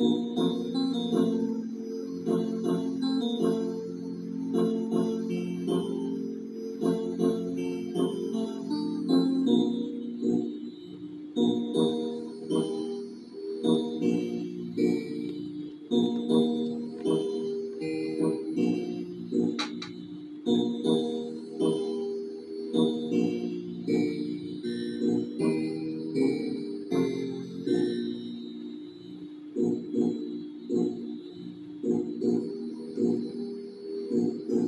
Ooh. Ooh, ooh.